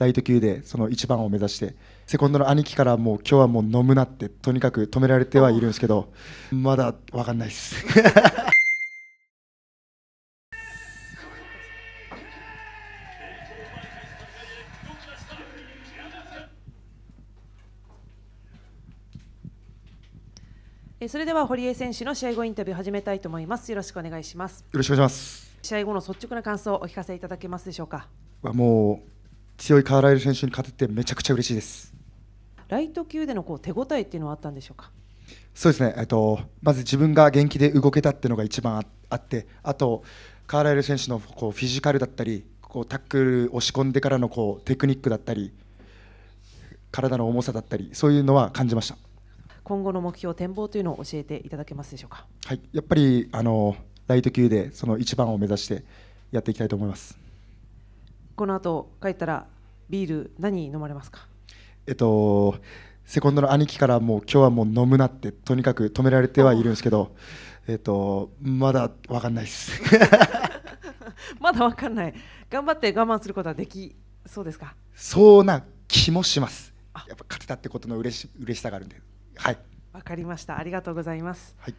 ライト級でその1番を目指してセコンドの兄貴からもう今日はもう飲むなってとにかく止められてはいるんですけどまだ分かんないです。えーそれでは堀江選手の試合後インタビューを始めたいと思います。よろしくお願いします。よろしくお願いします。試合後の率直な感想をお聞かせいただけますでしょうか？はもう強いカーライル選手に勝ててめちゃくちゃ嬉しいです。ライト級でのこう手応えっていうのはあったんでしょうか？そうですね、えっと、まず自分が元気で動けたっていうのが一番ああってあとカーライル選手のこうフィジカルだったりこうタックル押し込んでからのこうテクニックだったり体の重さだったりそういうのは感じました。今後の目標展望というのを教えていただけますでしょうか？はい、やっぱりあのライト級でその1番を目指してやっていきたいと思います。この後帰ったらビール何飲まれますか？えっと、セコンドの兄貴からもう今日はもう飲むなってとにかく止められてはいるんですけど、えっと、まだ分かんないです。まだわかんない頑張って我慢することはできそうですか？そうな気もします。やっぱ勝てたってことの嬉し嬉しさがあるんで。はい。わかりましたありがとうございますはい。